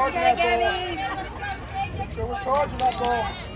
charging yeah, They were charging that ball.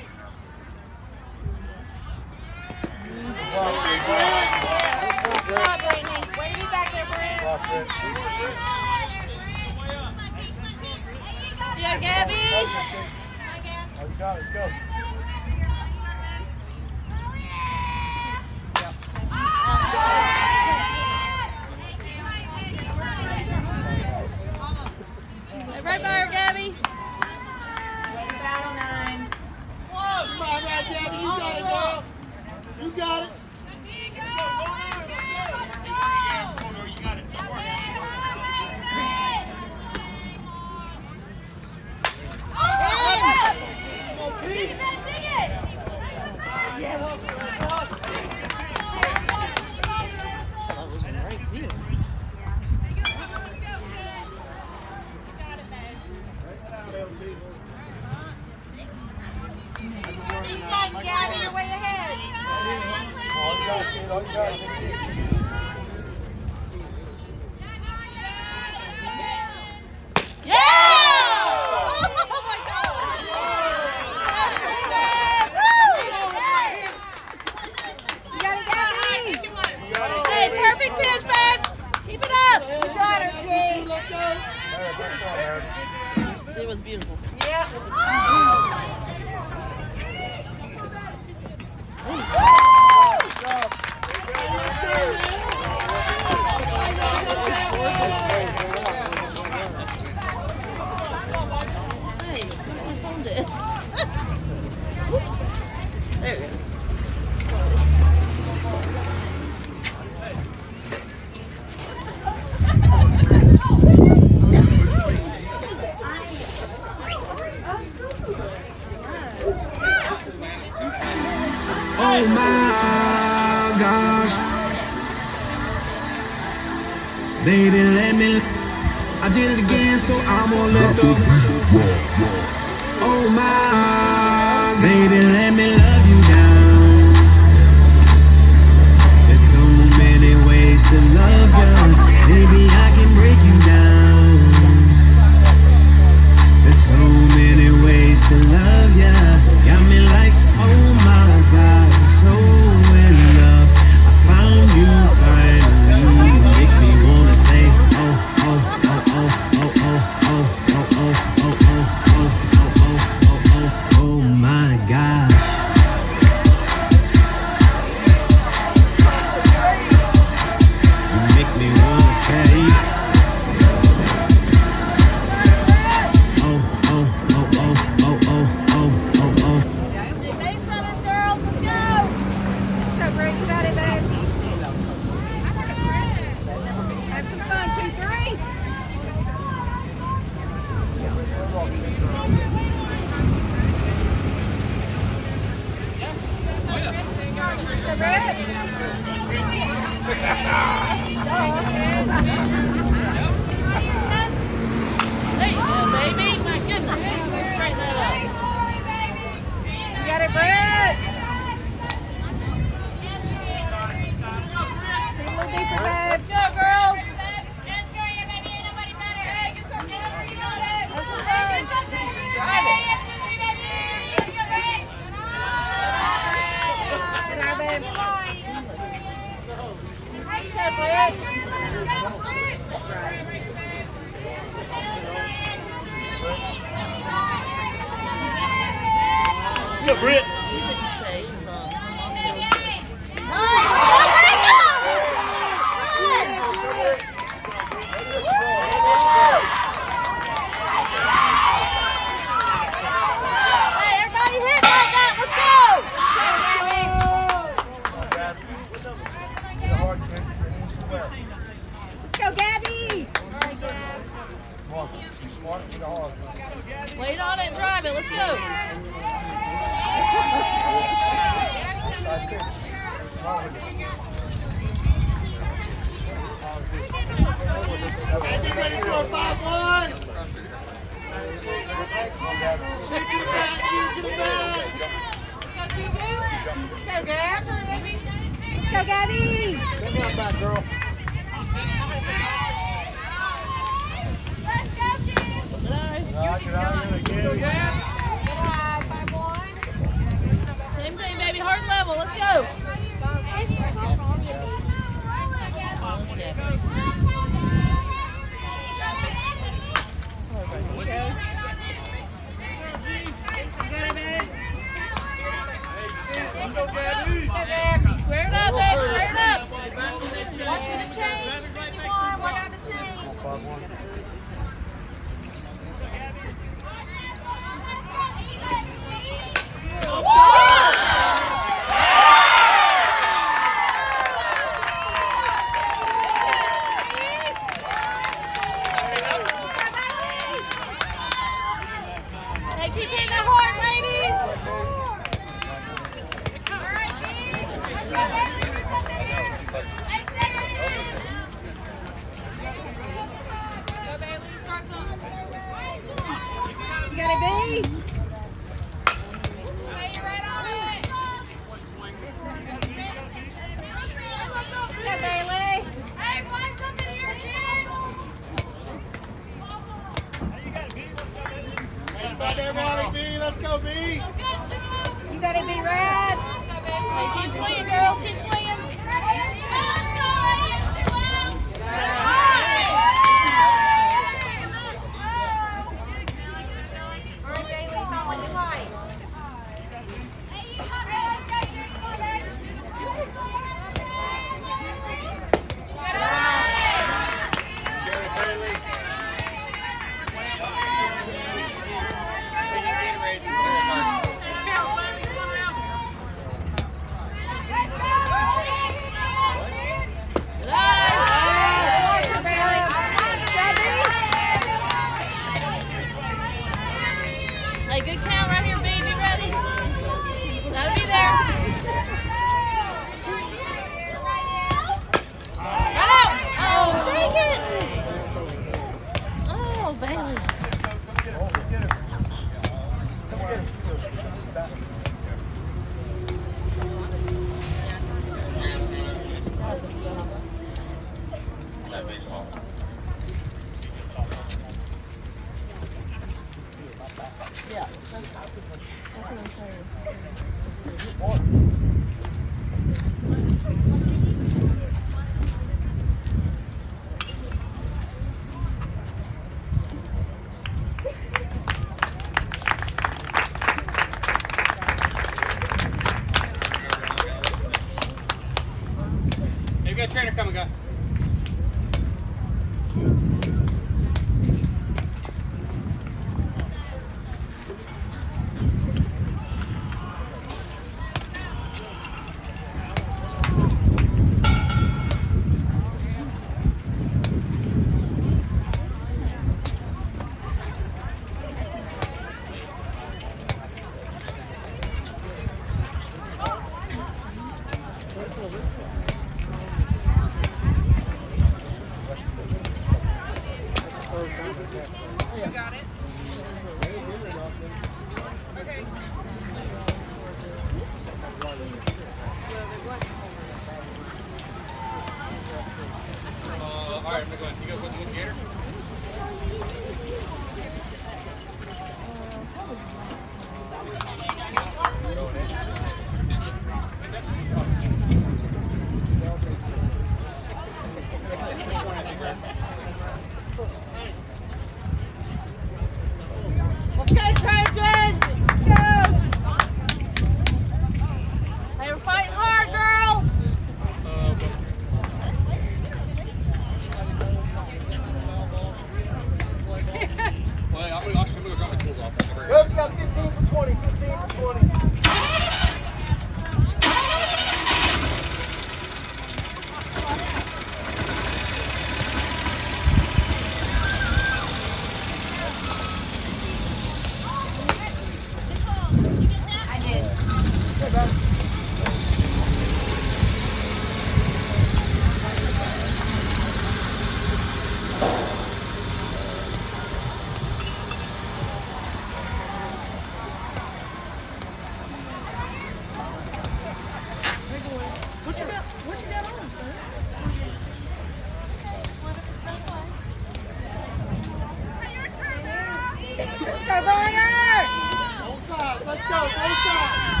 Outside. Let's go.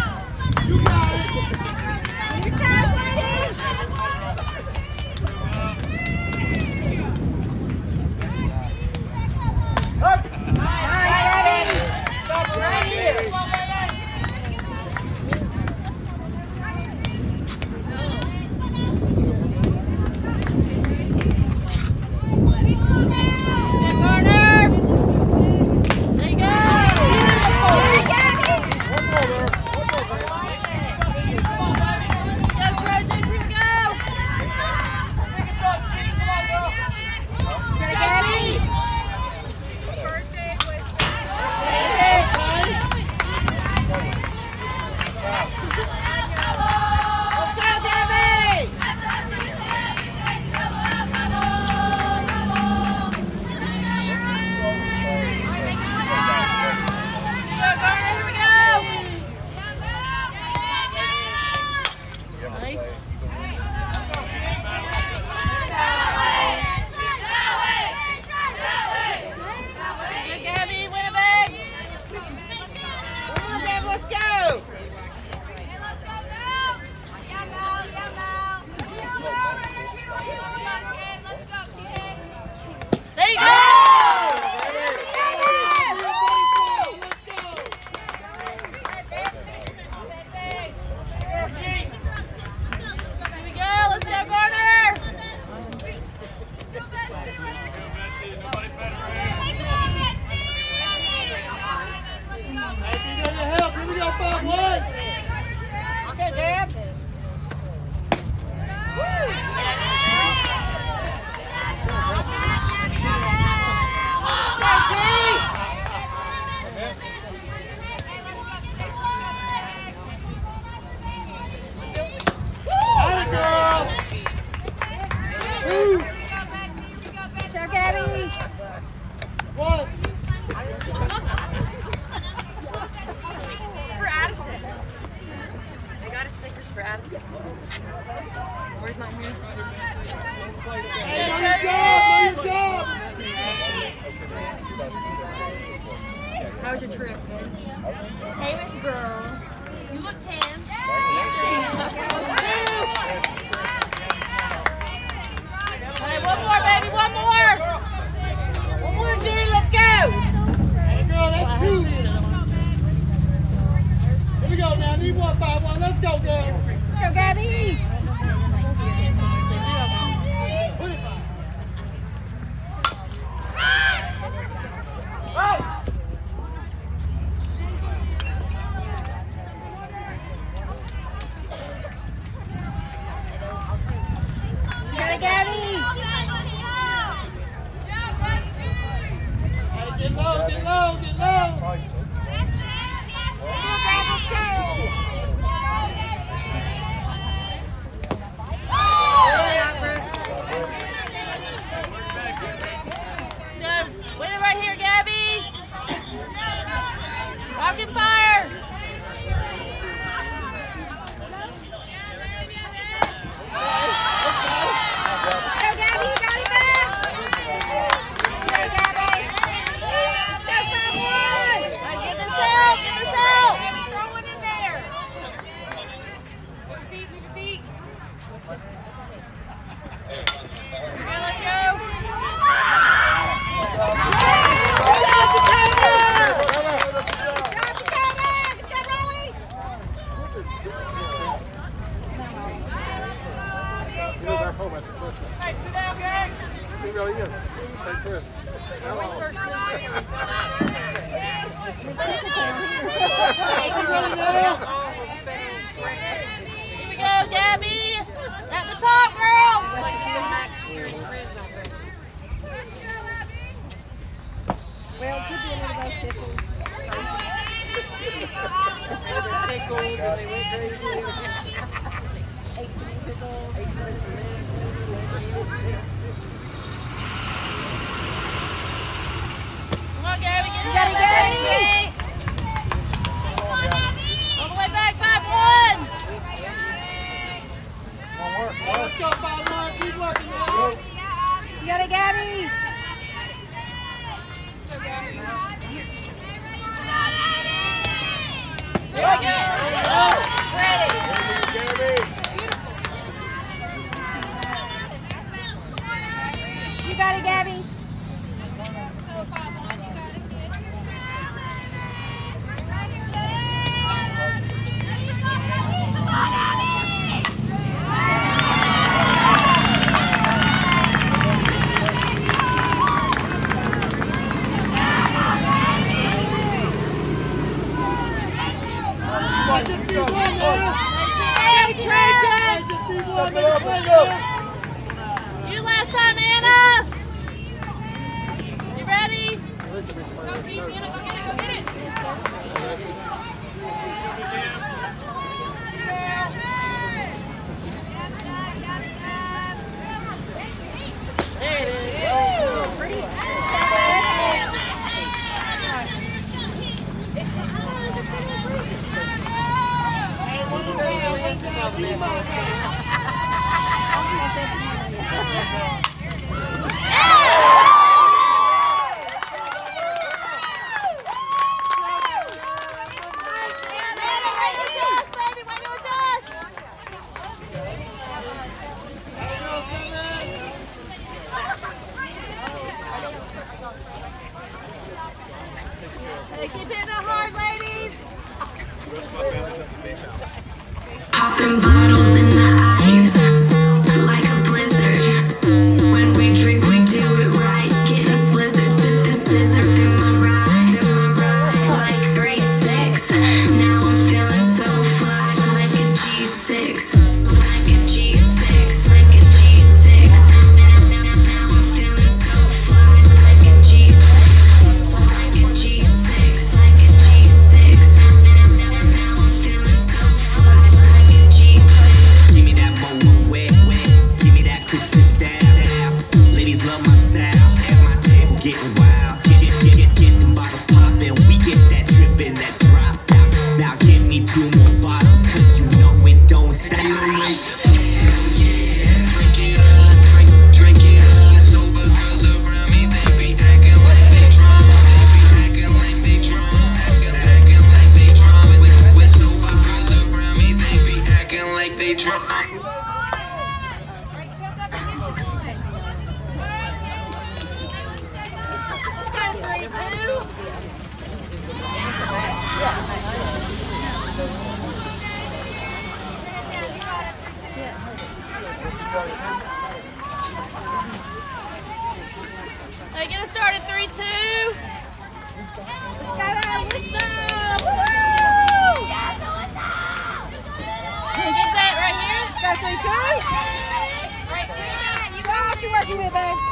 working with, babe.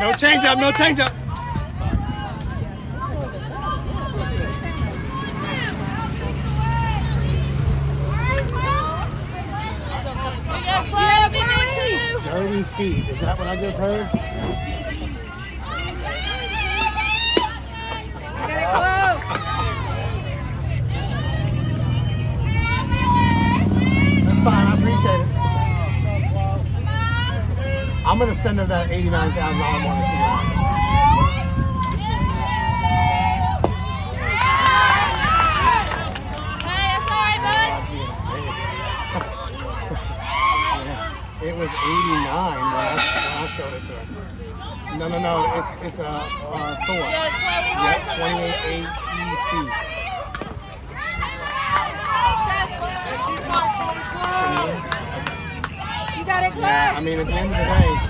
No change up, no change up. Dirty feet. Is that what I just heard? send her that $89,000 one. It was 89 when I, when I showed it to us. No, no, no, it's it's a, a Thor. Yeah, 28 AEC. Yeah, I mean, at the end of the day,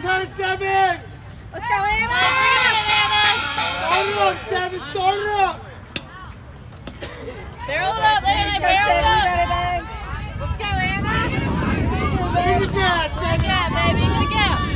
Seven seven! Let's go, Anna! Start it up, seven! Start it up! Barrel it up, Anna! Barrel it up! Let's go, Anna! Give it gas, Give it baby! Give it gas!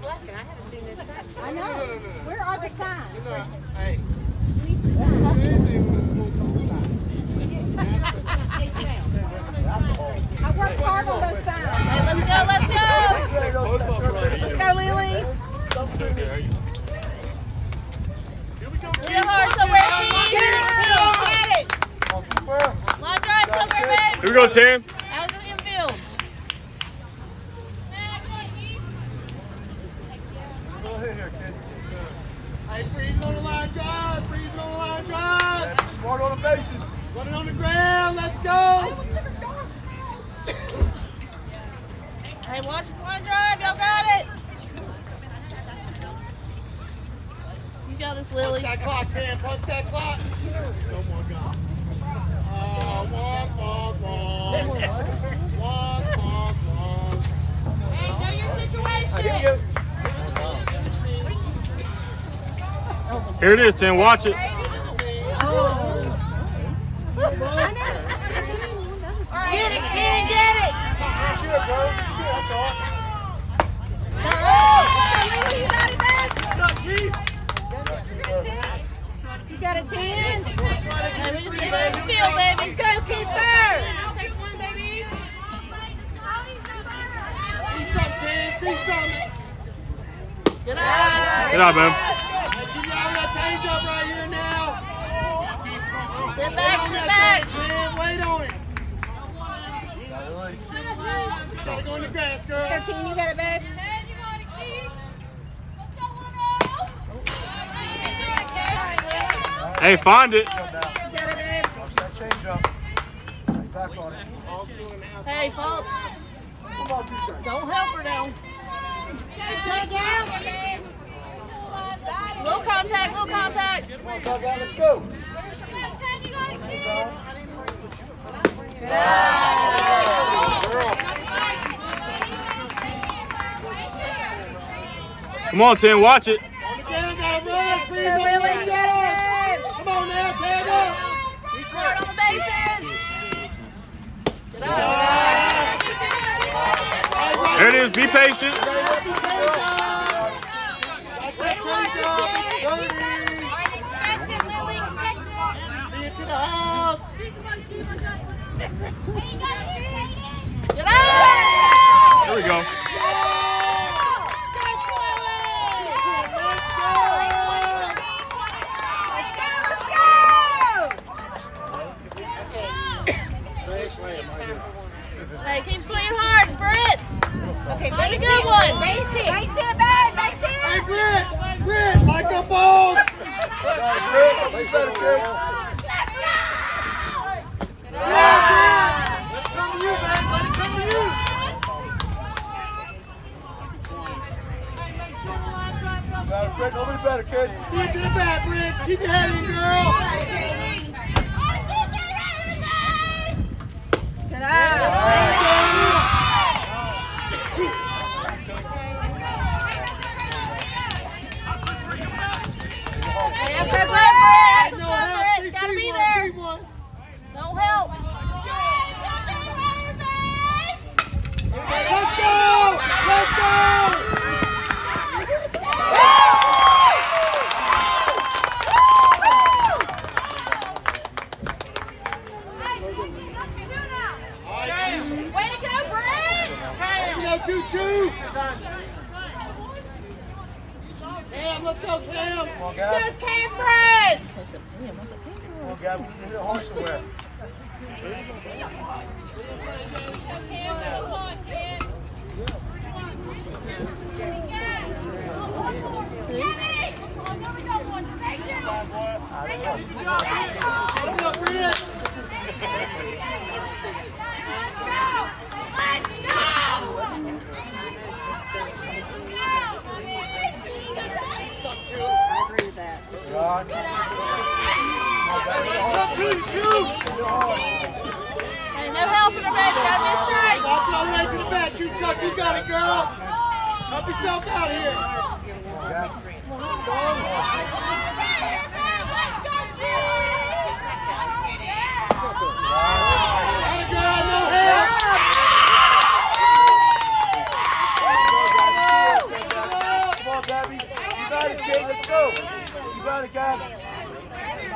slacking. I haven't seen this sign. I know. No, no, no, Where are the signs? You know, hey. I worked hard on those signs. Hey, let's go, let's go. Let's go, Lily. Get hard somewhere, Get it, Get it. Long drive somewhere, babe. Here we go, Tim. it is, Tim. Watch it. Find it. Hey, folks. Don't help her down. Low contact, Low contact. Come on, Doug, let's go. Come on, Tim, watch it. patient. Gavin, you hit a horse somewhere. You got it, girl. Help yourself out here.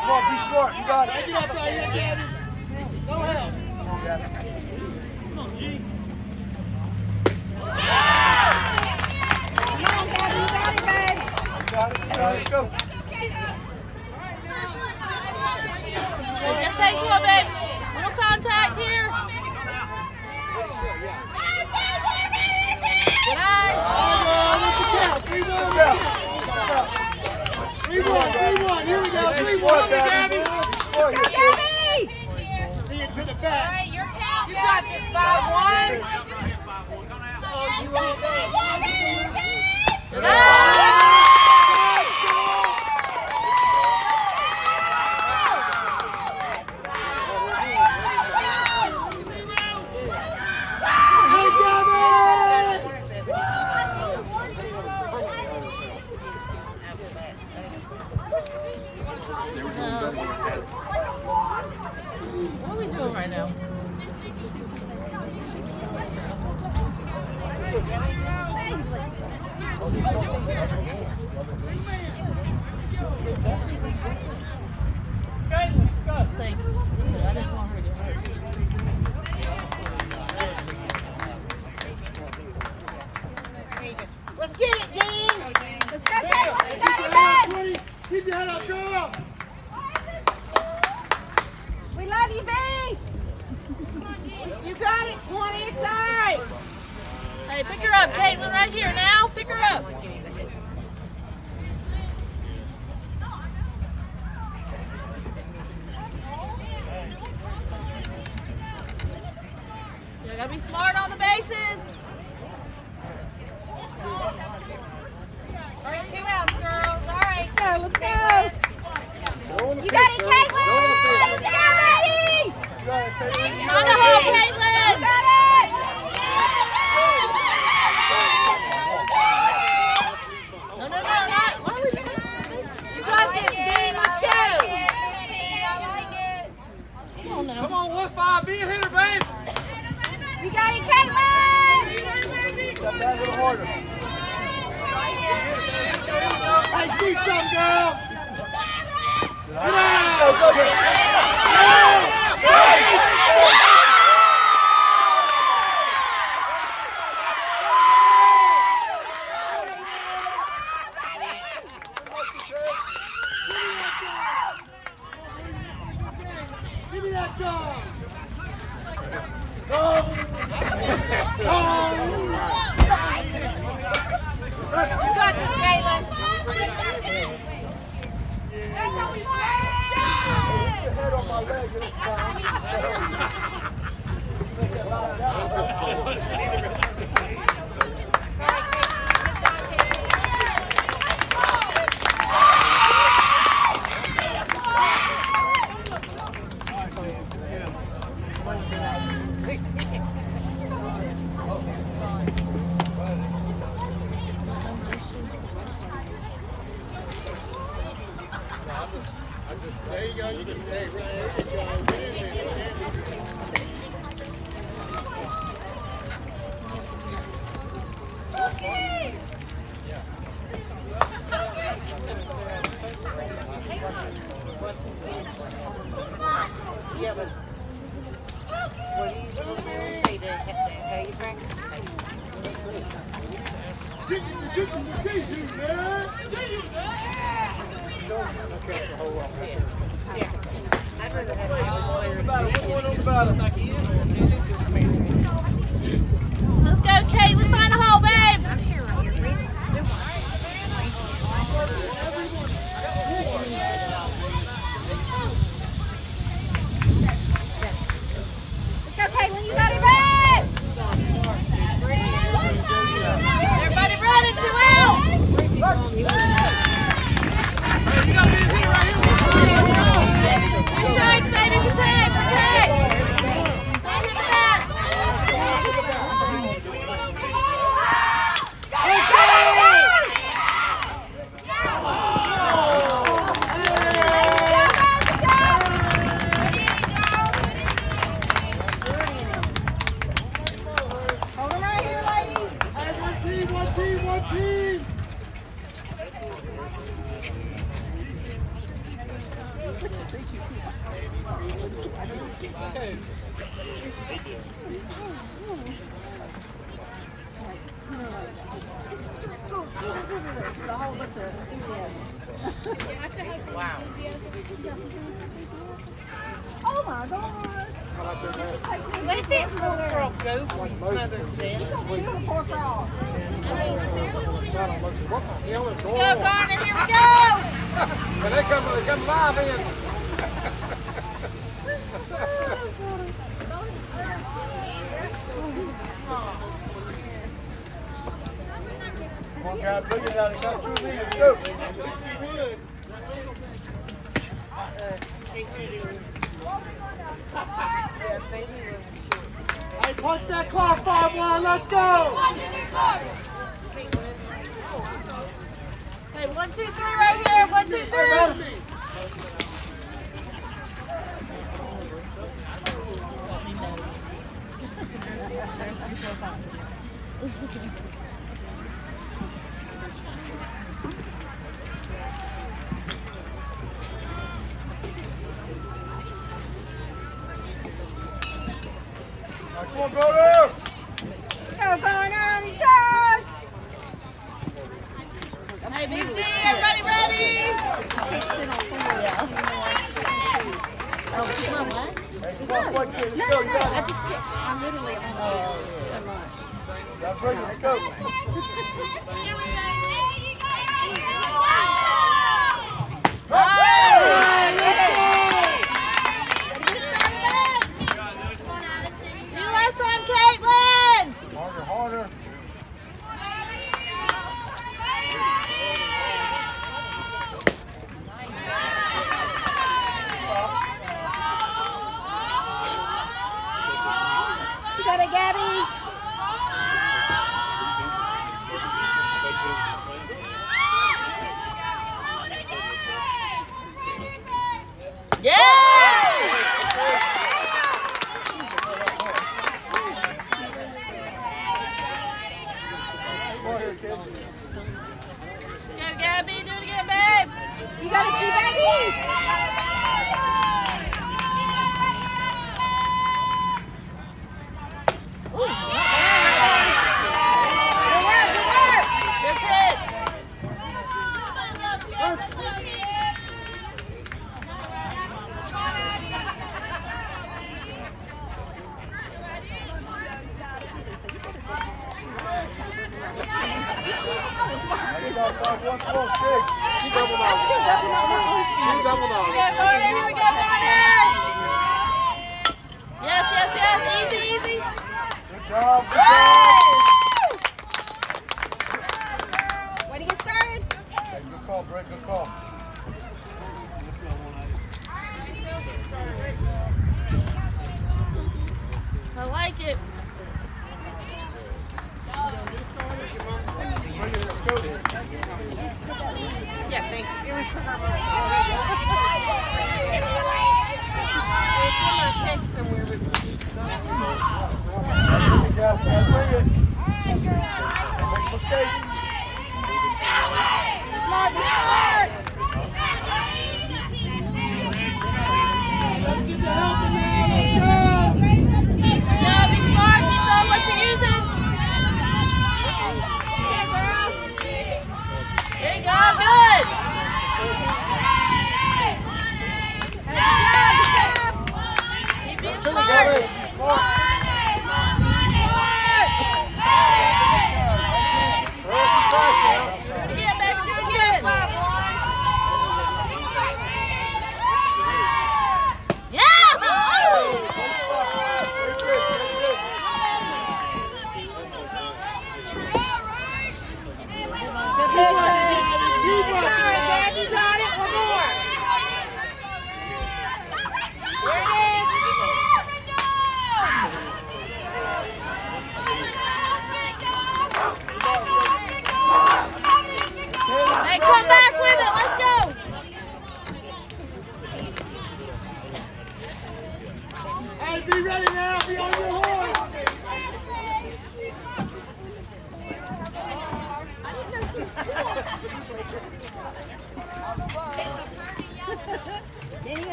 Come on, be smart. You got it. Take it up here, Gabby. No help. Let's go. Just say to our babes, no contact here. Good night. Three one, three one, three one. Here we go, three one, Gabby. Go, Gabby. See it to the back. All right, your count. You got this, five one. Oh, you want that? Good night.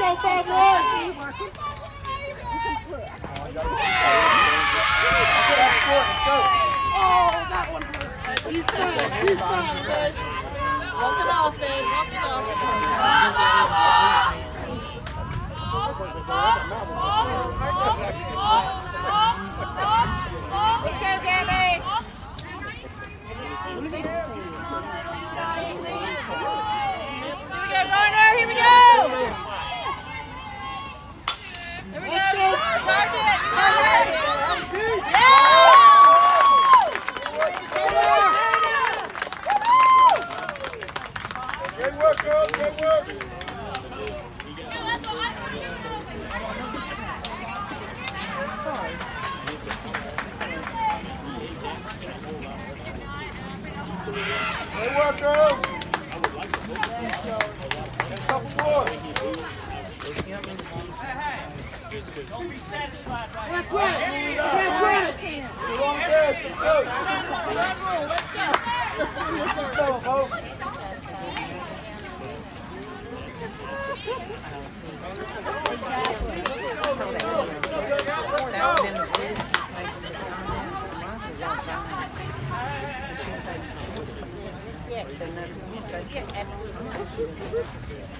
go five yards. Are you working? Oh, that one hurt. He's fine. He's fine, bud. Walk it off, man. Walk it off. Walk, walk, walk. Walk, walk, walk, walk, walk, walk. Let's go, Gabby. Let's go, Gabby. Good work, girls! Don't be satisfied by Left Yeah, so no, so yeah, absolutely.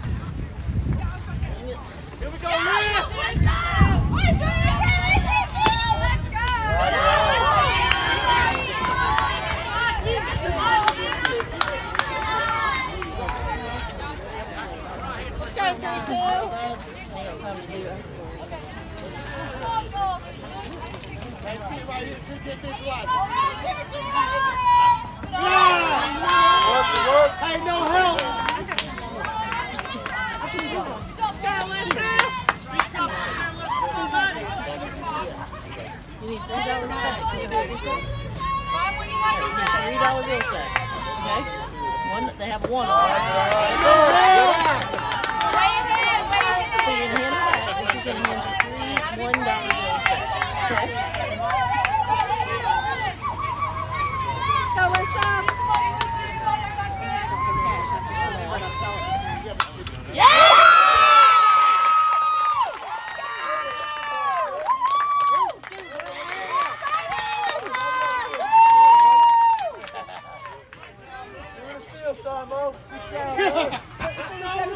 this one. Yeah. Work, work. Hey, no help. You need $3 back. Can you buy this $3 back. Okay? One, they have one on it. In, wave in. Put it hand back. This is in hand three $1 back. Okay?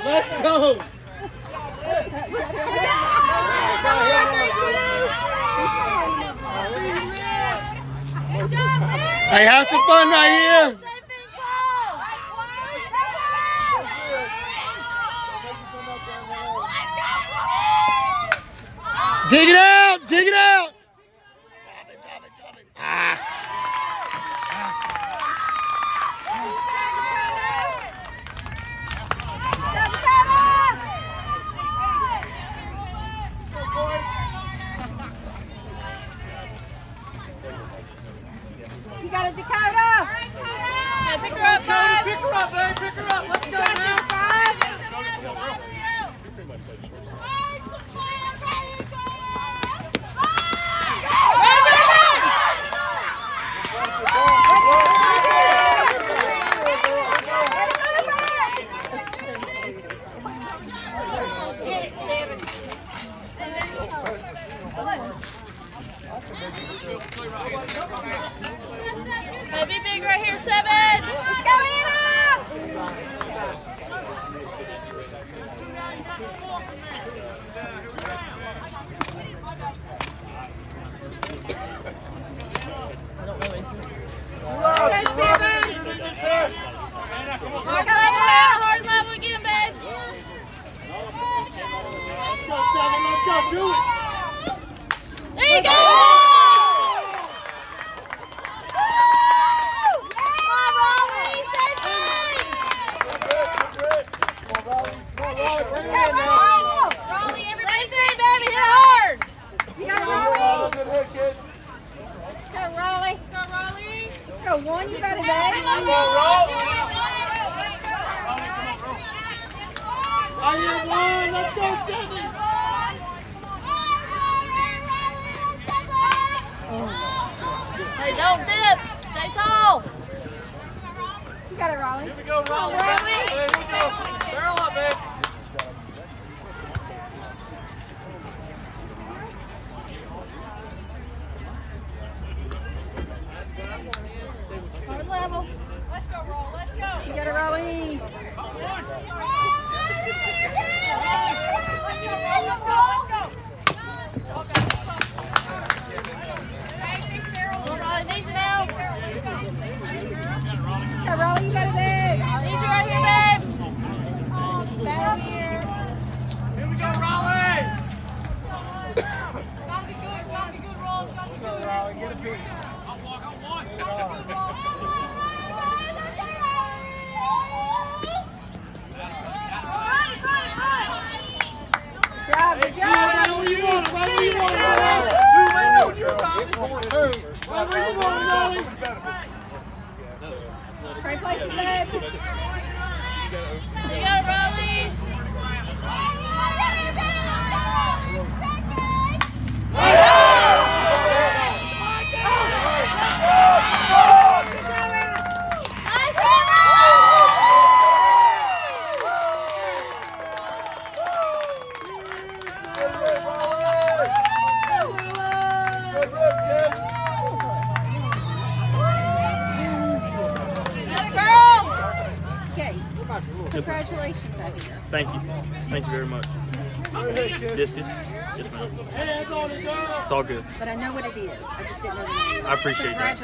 Let's go. Hey, have some fun right here. Dig it out! Dig it out! but I know what it is. I just didn't know the name. I appreciate that.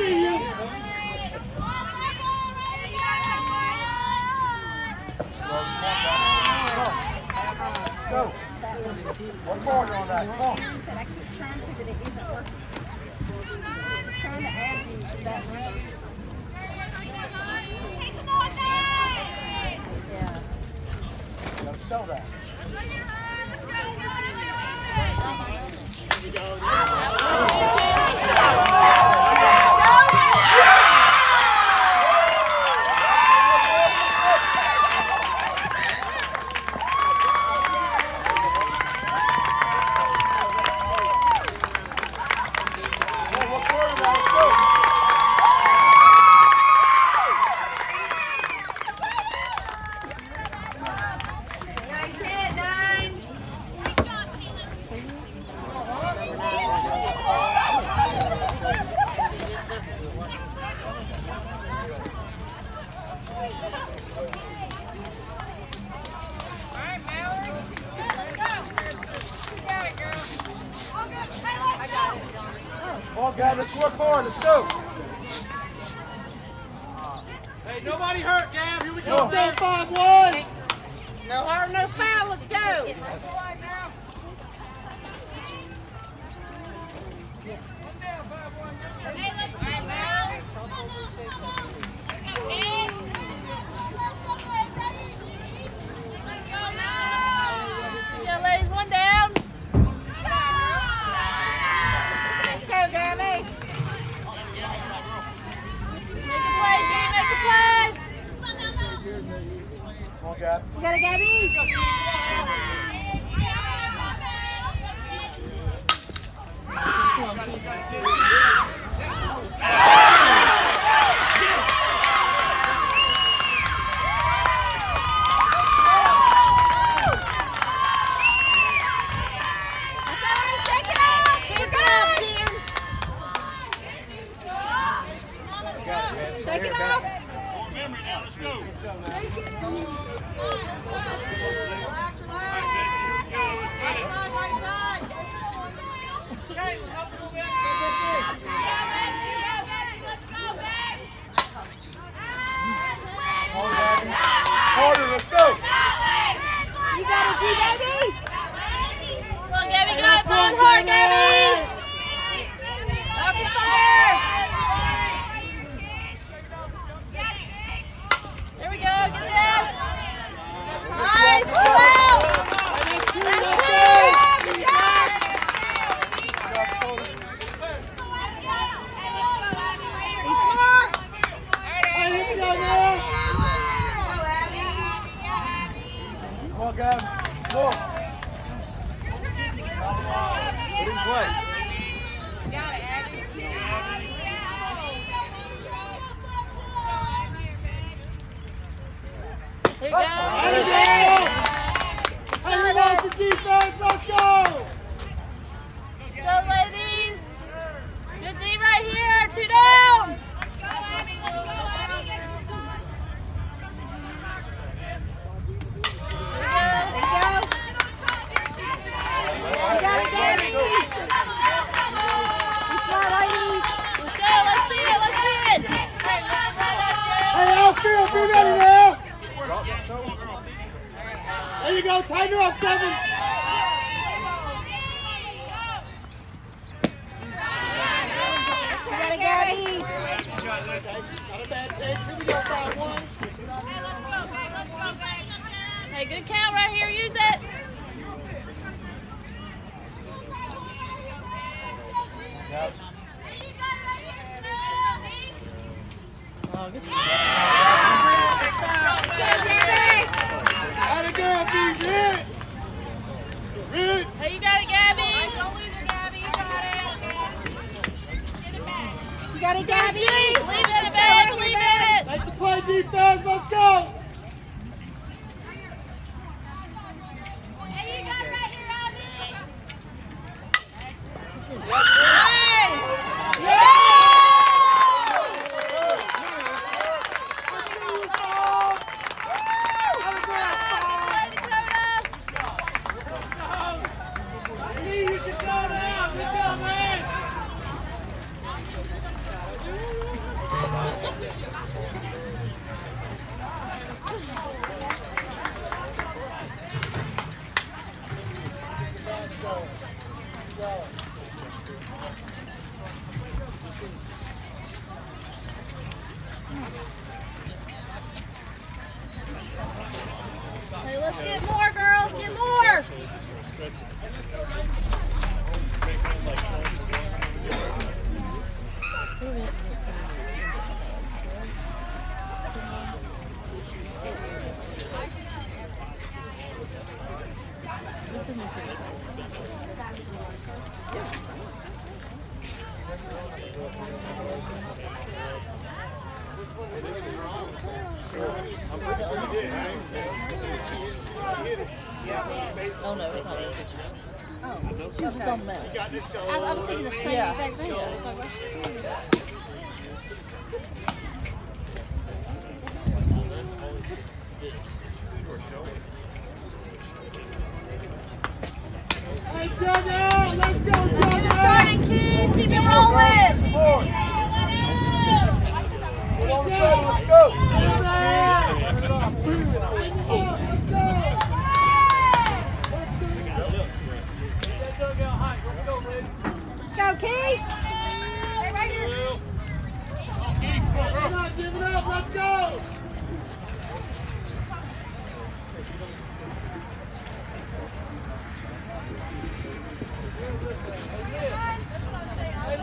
see you.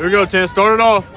Here we go, 10. Start it off.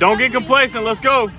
don't get complacent. Let's go.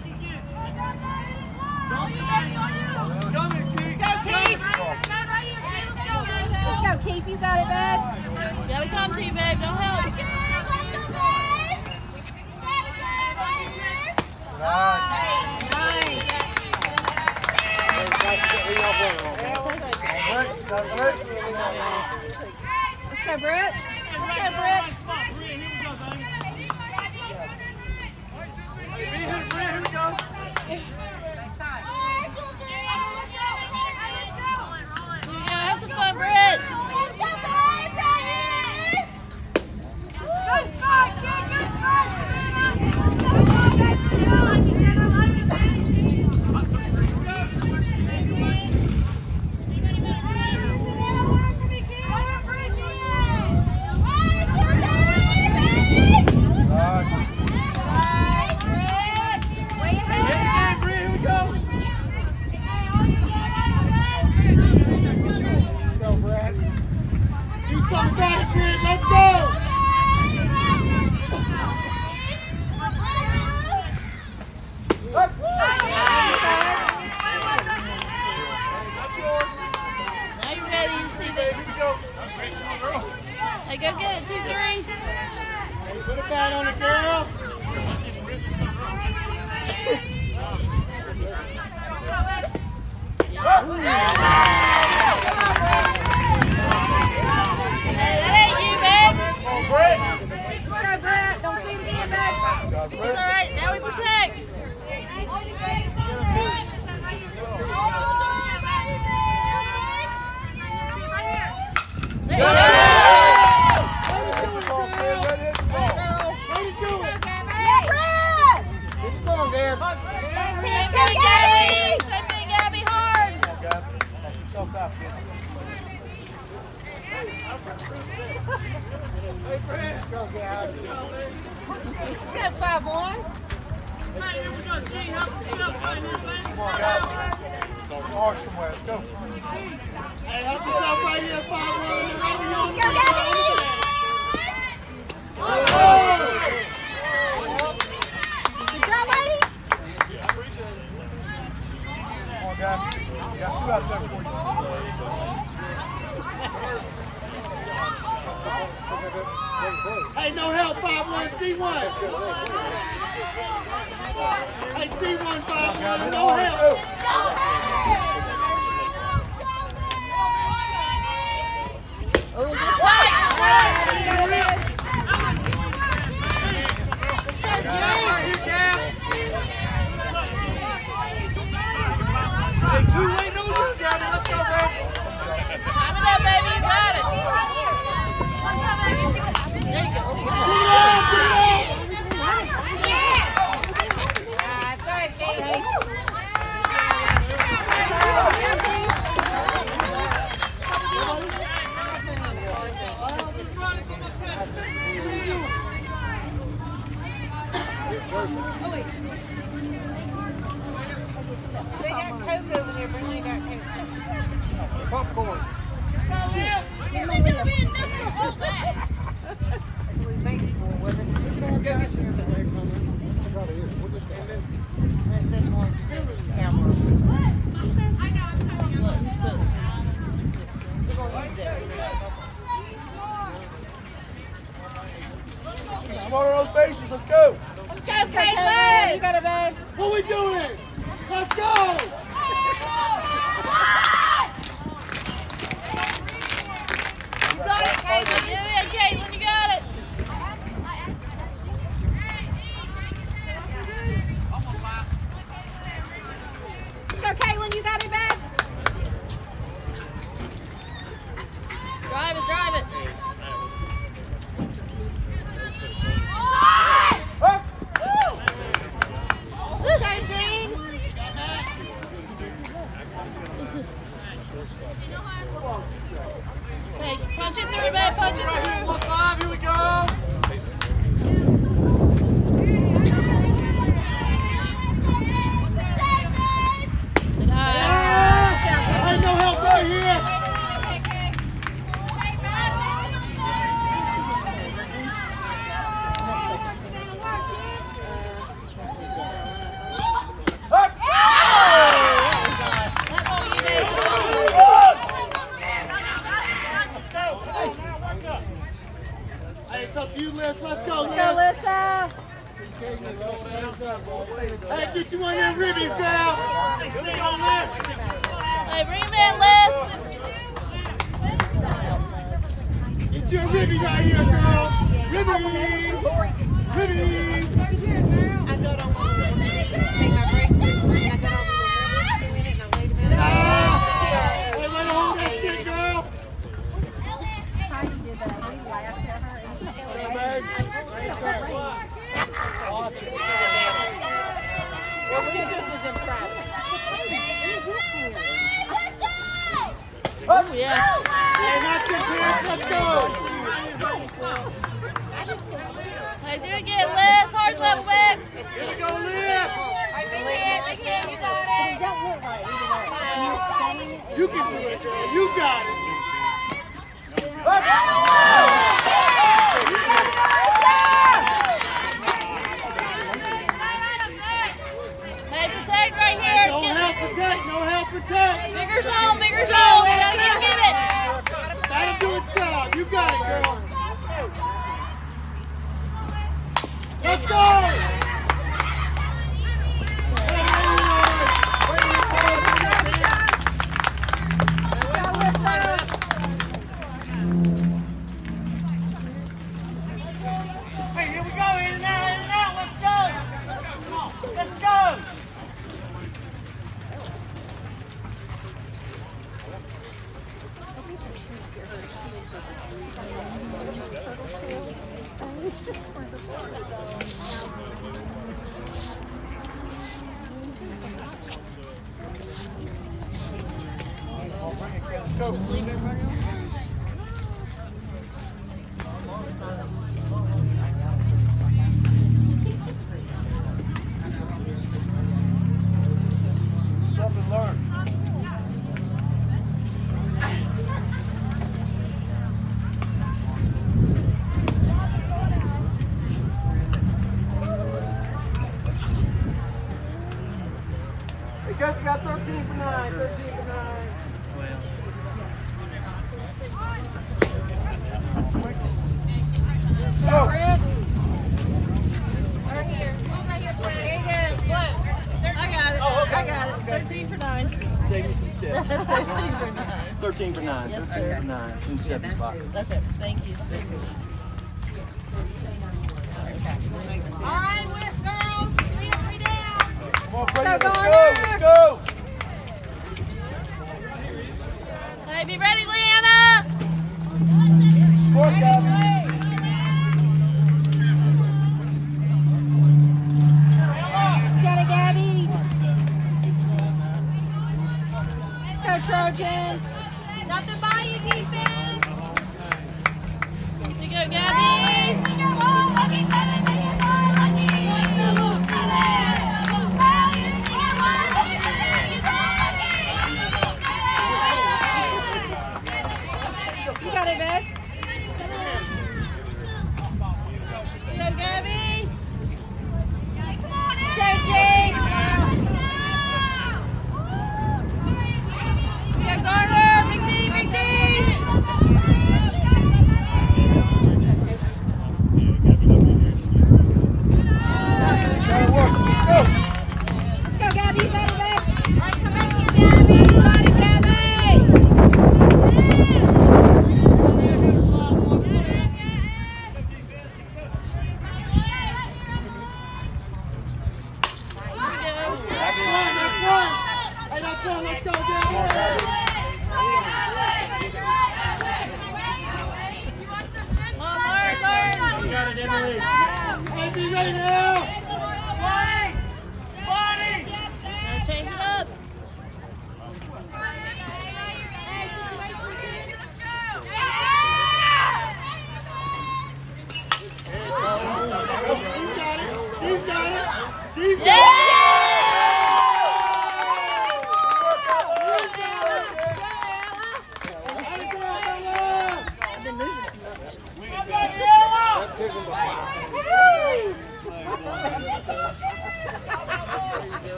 Okay,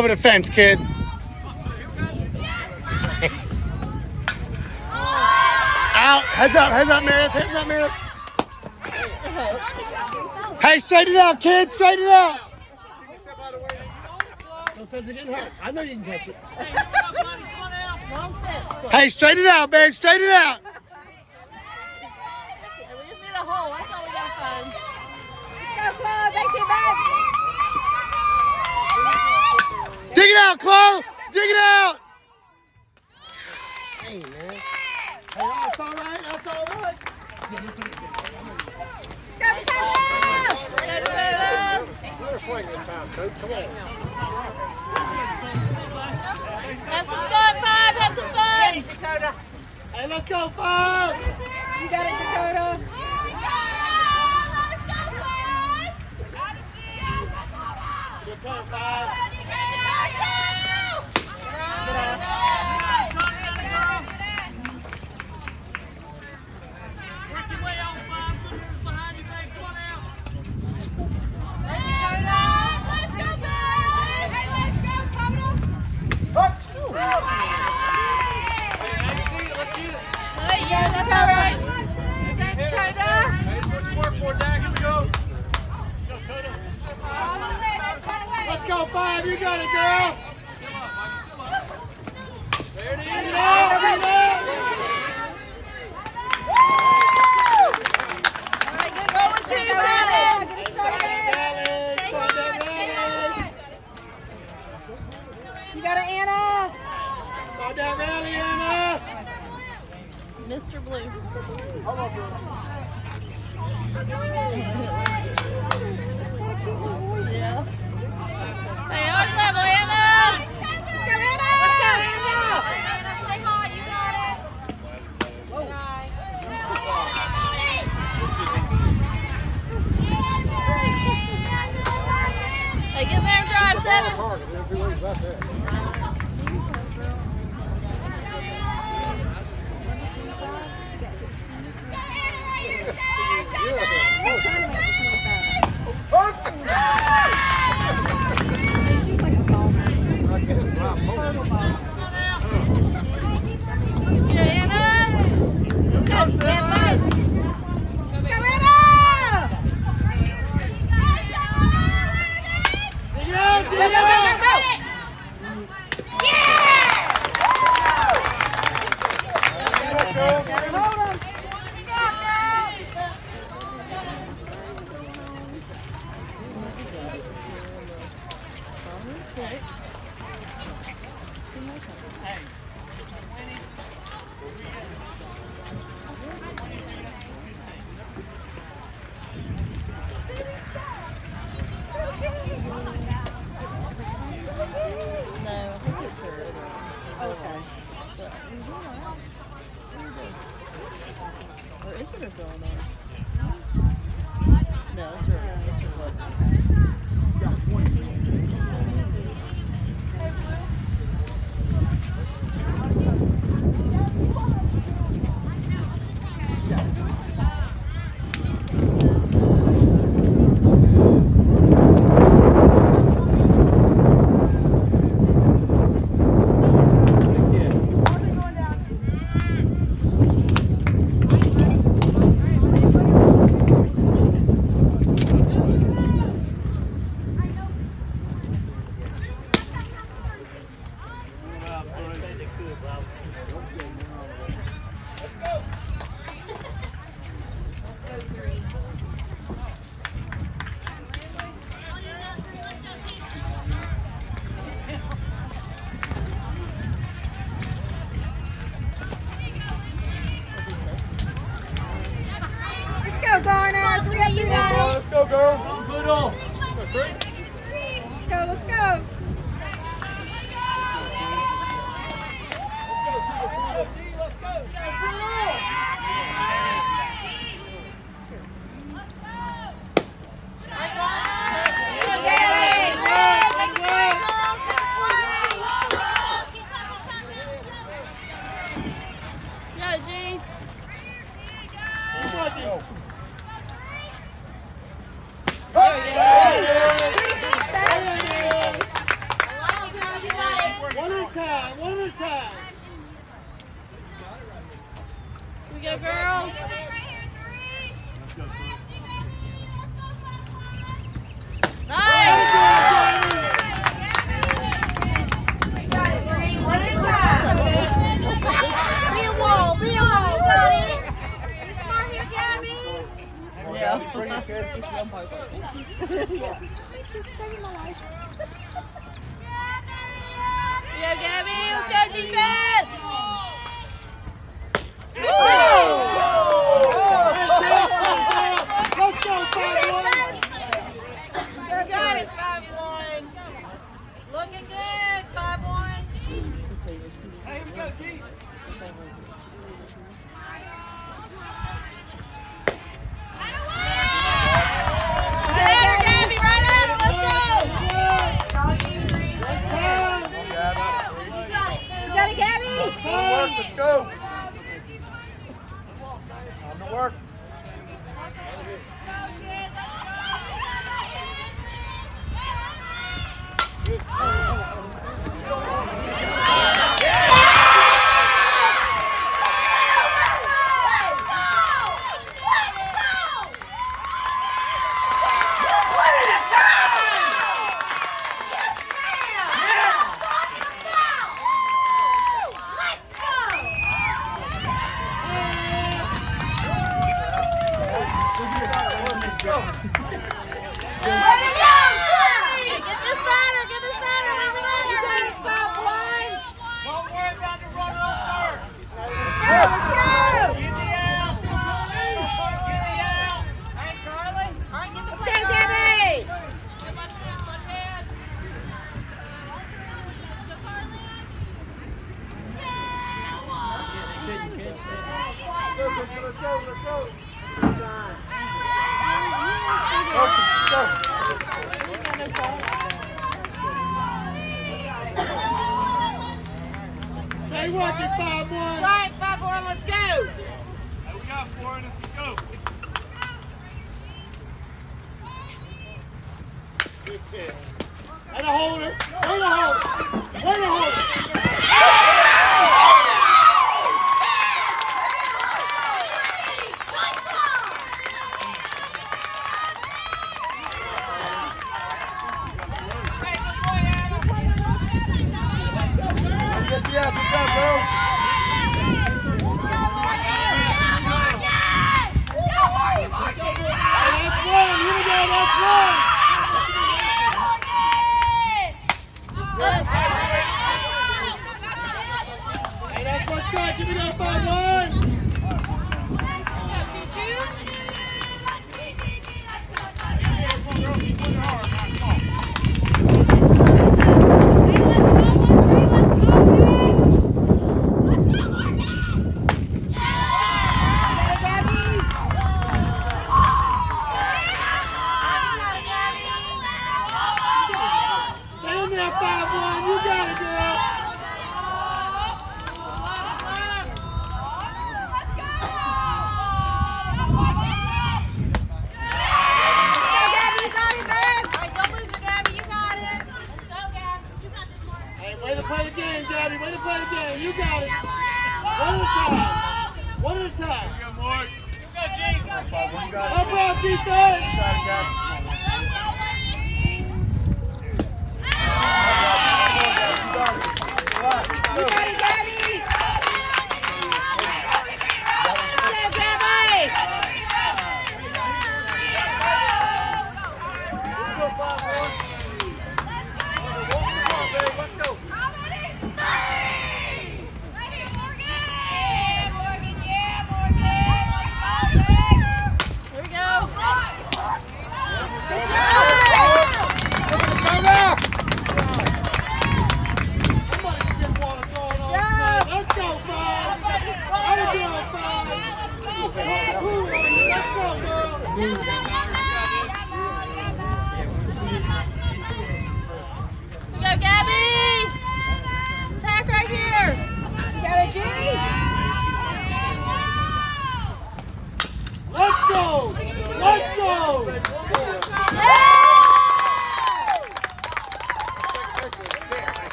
over the fence, kid. Out. Heads up, heads up, Meredith. Heads up, Meredith. Hey, straighten it out, kid. Straighten it out. I know you can catch it. hey, straighten it out, man. Straighten it out.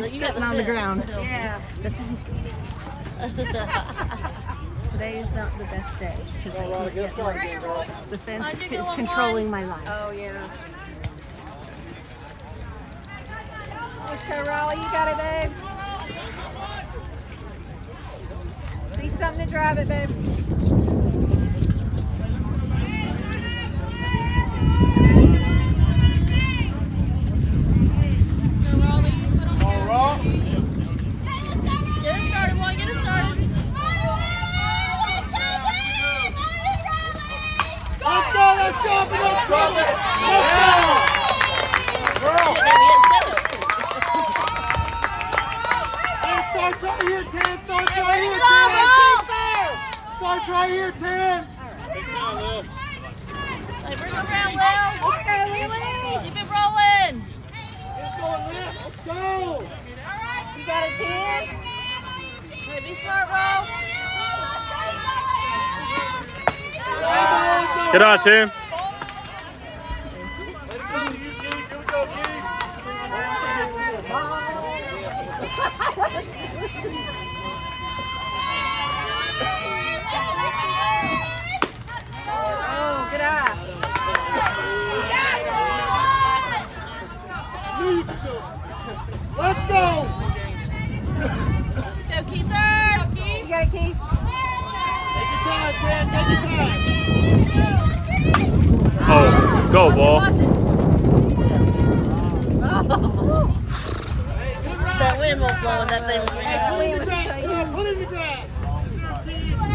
mine, sitting on the ground. right here, Tim. Start hey, right here, Tim. Start right here, Tim. Right. Hey, bring it around, Will. Okay, Lily. Keep it rolling. Let's go, Lil. Let's go. All right. you got a Tim. Hey, be smart, bro. Get on, Tim. Let's go! Go, Kiefer! Go, you got it, Keith. Take your time, Tim. Take your time. Oh, go, ball. Oh. that wind will blow that thing.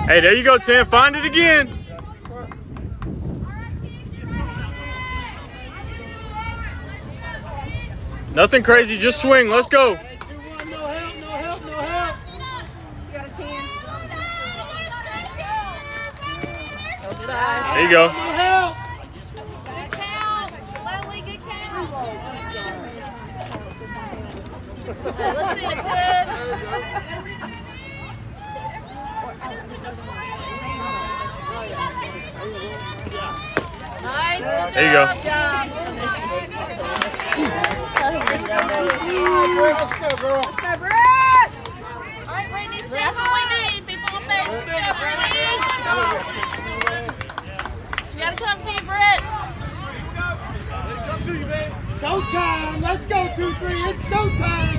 Hey, there you go, Tim. Find it again. Nothing crazy. Just swing. Let's go. You got a 10. There you go. Good count. Lily, Let's go, girl. Go, Brett. All right, Brittany, That's what we need. People on base. Let's go, Brittany. You gotta come to you, Britt. Showtime. Let's go, two, three. It's showtime.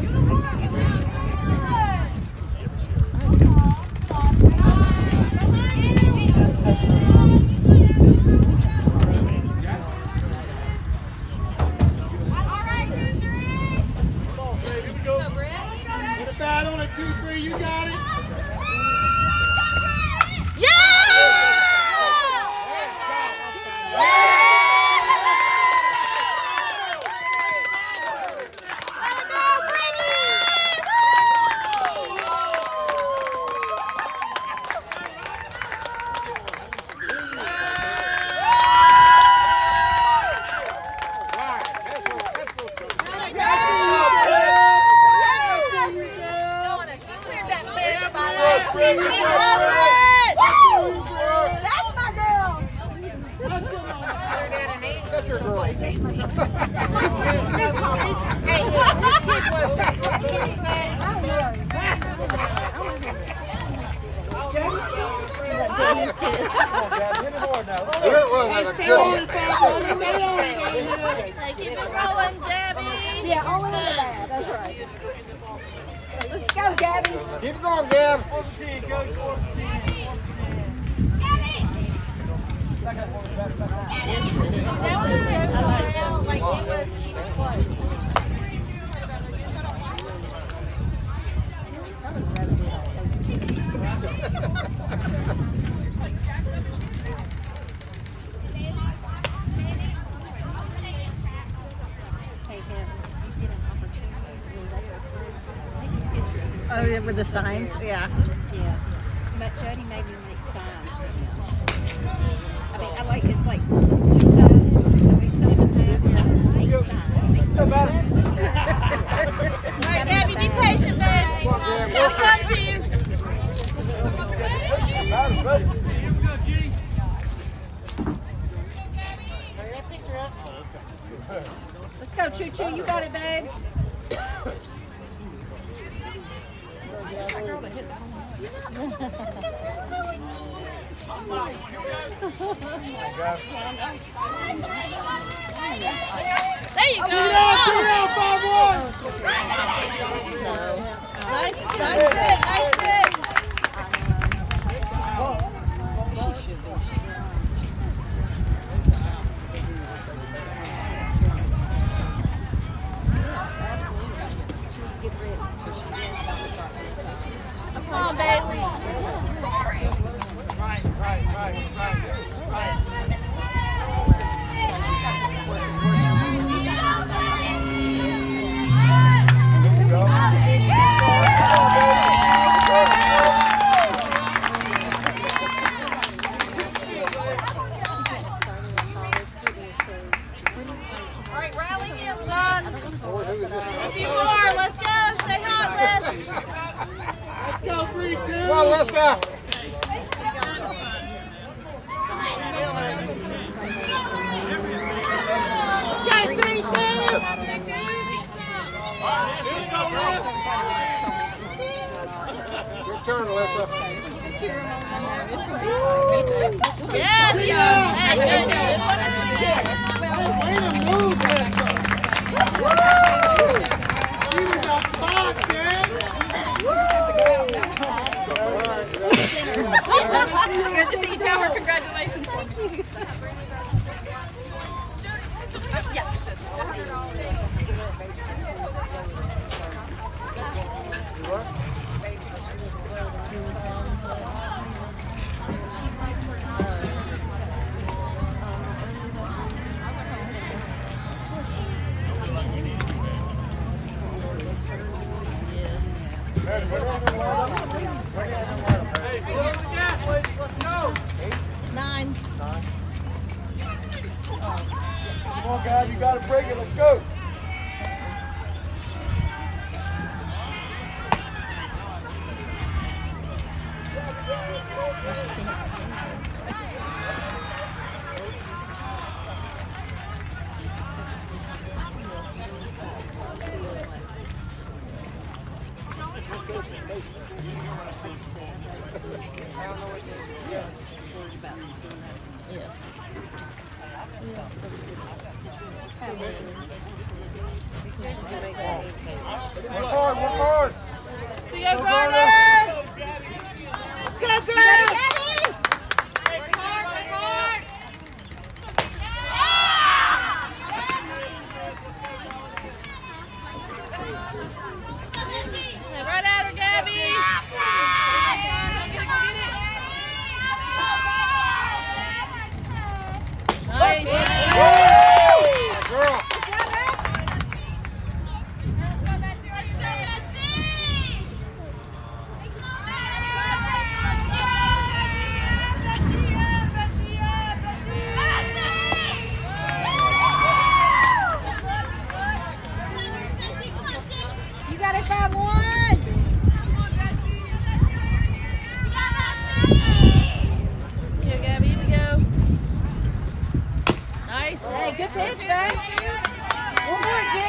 Go, two, three. You got it. She cleared that mess by last That's my girl. That's your girl. Jody's kid. There it was. That's a good one. Hey, keep it rolling, Debbie. Yeah, only into that. That's right. Let's go, Gabby. Keep it going, Gab. Yes, it is. I like that. Oh, yeah, with the signs? Yeah. Pitch, man.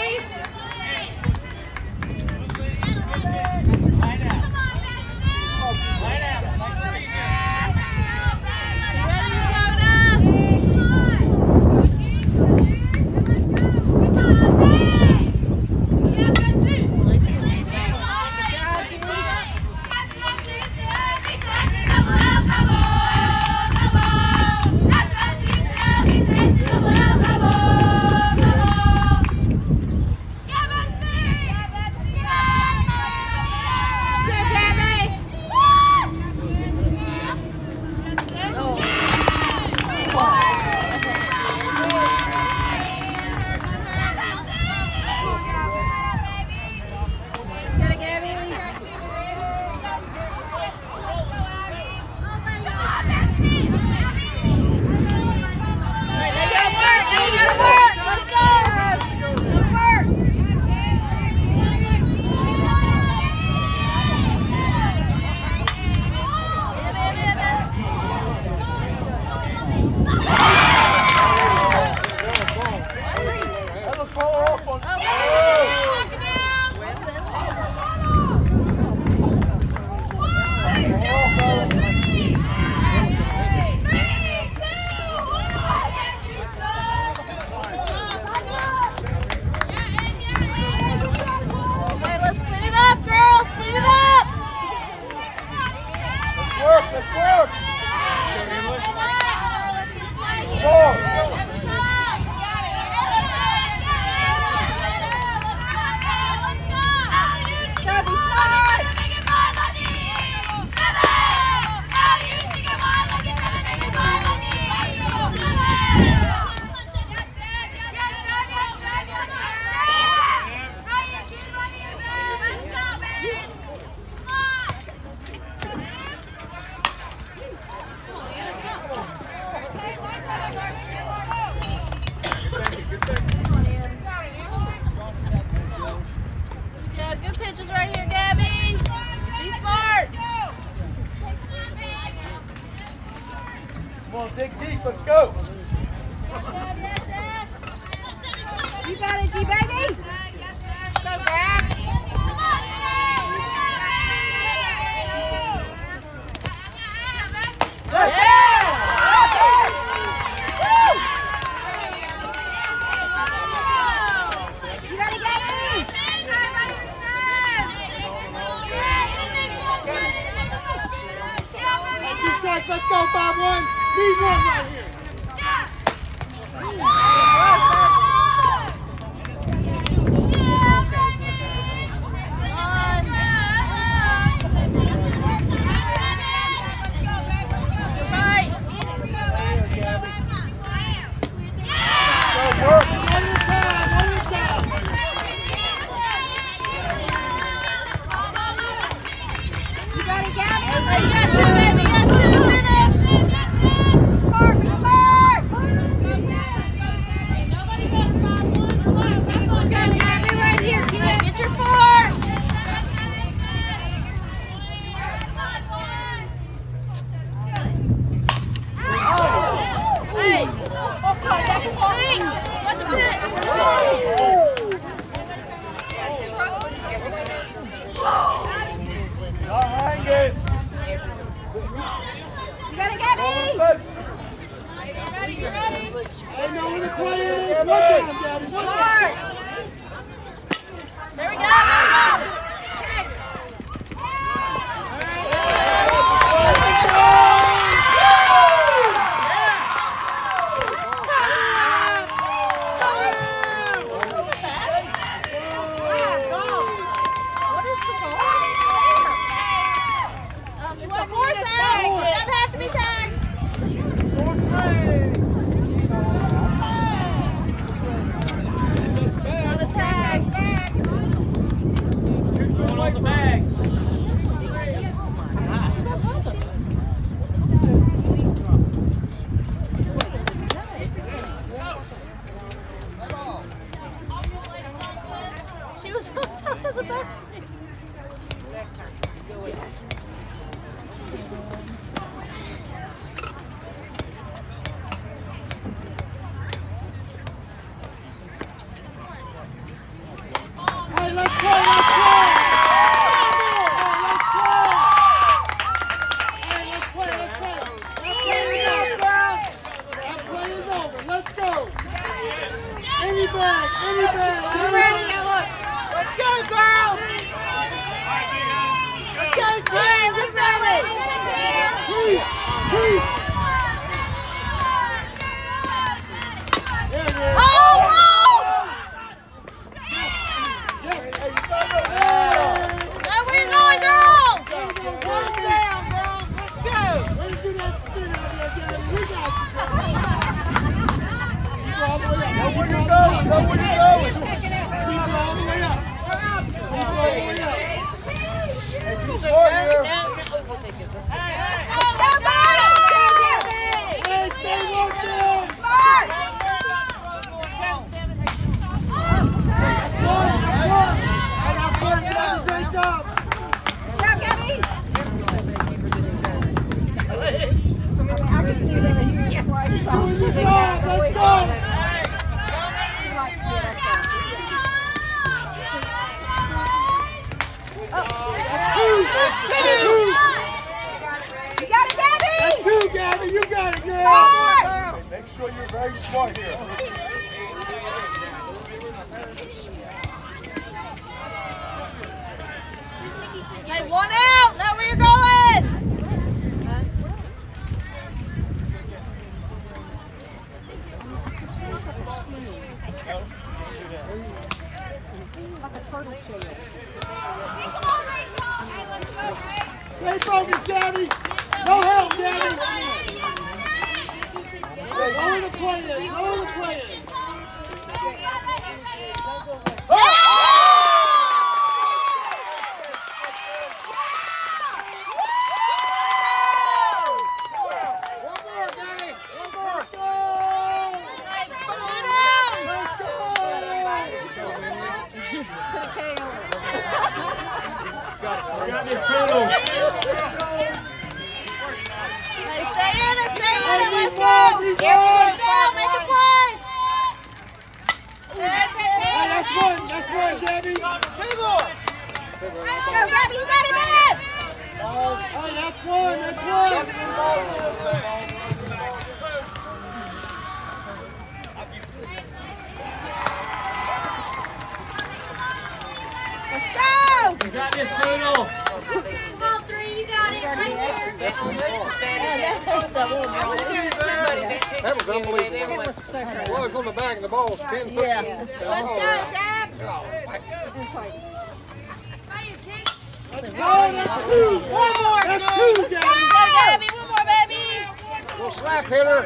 Slap hitter.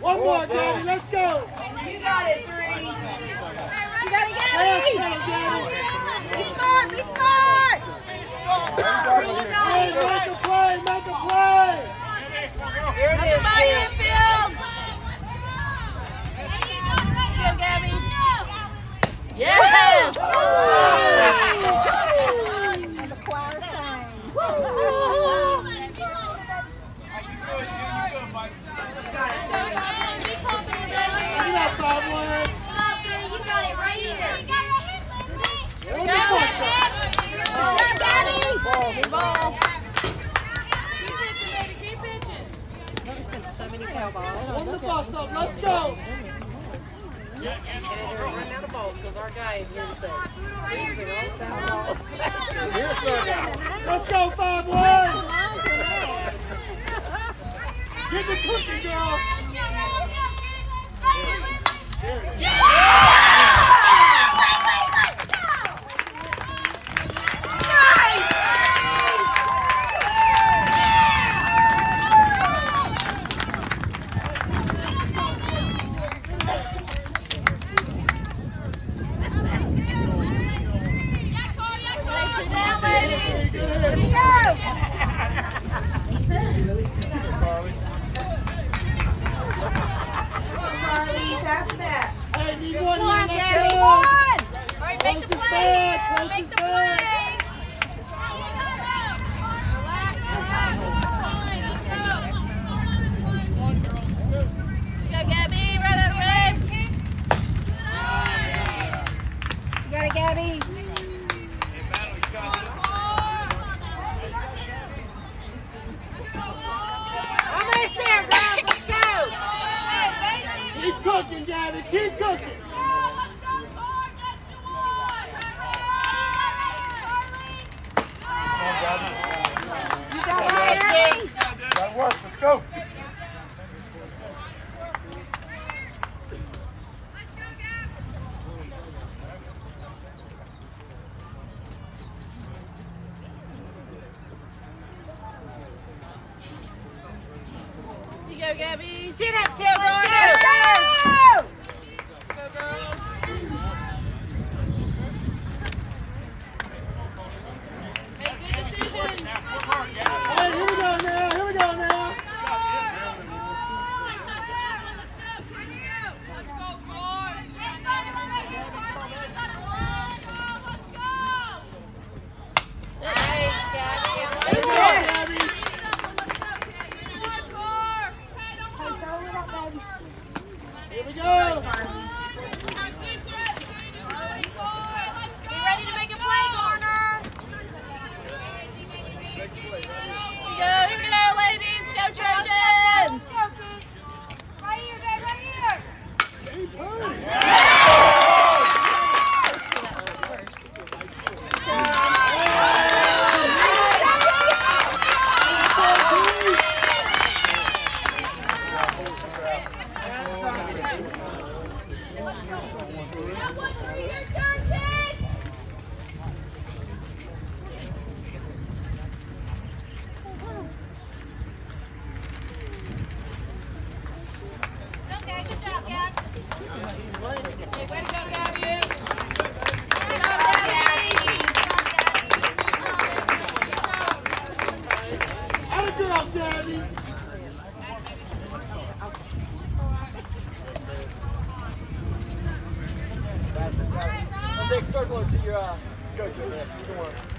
One more, Gabby. Let's go. You got it, three. You got it, Gabby. Be smart. Be smart. Hey, make a play, make a play. That's a fire infield. Go, Gabby. Yes. and the choir sang. Get up, five one. You got it right here. Good job, Gabby. Good ball. There's been so many foul balls. Run the bus up. Let's go. Run out of balls because our guy is here to say. He's been all foul balls. Let's go, five one. Get the cookie, girl. Down, Circle to your uh, coach over there. Good work.